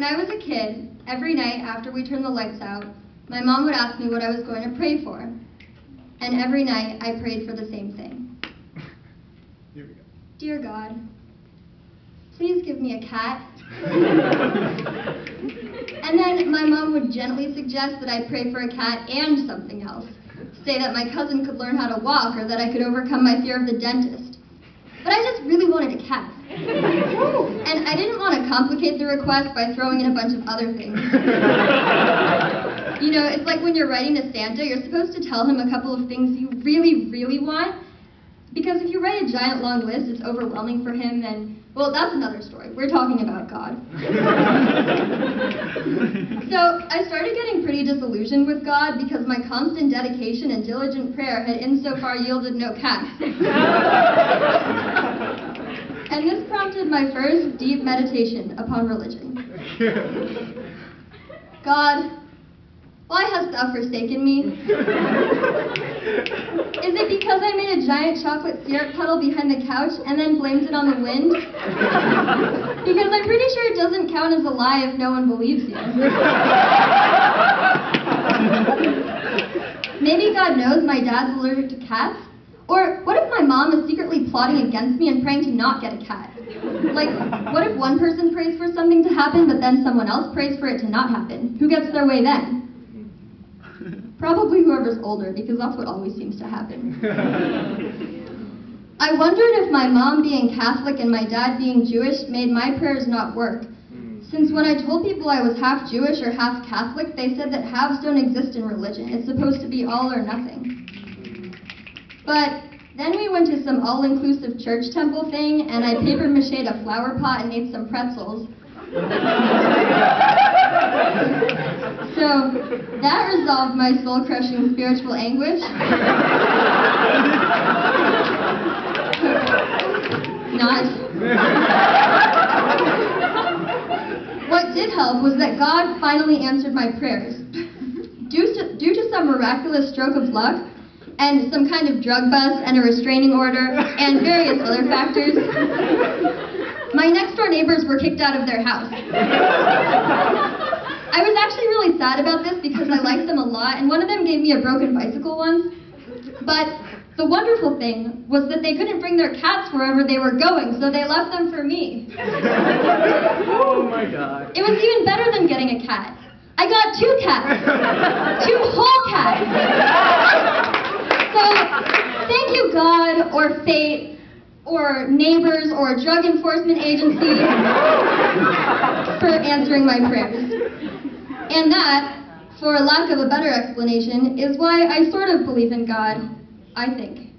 When I was a kid, every night after we turned the lights out, my mom would ask me what I was going to pray for. And every night I prayed for the same thing. Here we go. Dear God, please give me a cat. and then my mom would gently suggest that I pray for a cat and something else. Say that my cousin could learn how to walk or that I could overcome my fear of the dentist. But I just really wanted a cat. and I didn't want to complicate the request by throwing in a bunch of other things. you know, it's like when you're writing to Santa, you're supposed to tell him a couple of things you really, really want. Because if you write a giant long list, it's overwhelming for him, and, well, that's another story. We're talking about God. so I started getting pretty disillusioned with God because my constant dedication and diligent prayer had insofar yielded no cats. and this prompted my first deep meditation upon religion. God, why hast thou forsaken me? Is it because I made a giant chocolate syrup puddle behind the couch and then blamed it on the wind? because I'm pretty sure it doesn't count as a lie if no one believes you. Maybe God knows my dad's allergic to cats? Or what if my mom is secretly plotting against me and praying to not get a cat? Like, what if one person prays for something to happen, but then someone else prays for it to not happen? Who gets their way then? Probably whoever's older, because that's what always seems to happen. I wondered if my mom being Catholic and my dad being Jewish made my prayers not work. Since when I told people I was half Jewish or half Catholic, they said that halves don't exist in religion. It's supposed to be all or nothing. But then we went to some all-inclusive church temple thing, and I paper mache a flower pot and ate some pretzels. So that resolved my soul crushing spiritual anguish. Not. what did help was that God finally answered my prayers. Due to, due to some miraculous stroke of luck, and some kind of drug bust and a restraining order, and various other factors, my next door neighbors were kicked out of their house. I was actually really sad about this because I liked them a lot, and one of them gave me a broken bicycle once. But the wonderful thing was that they couldn't bring their cats wherever they were going, so they left them for me. Oh my god. It was even better than getting a cat. I got two cats. two whole cats. Thank you, God, or fate, or neighbors, or drug enforcement agency for answering my prayers. And that, for lack of a better explanation, is why I sort of believe in God, I think.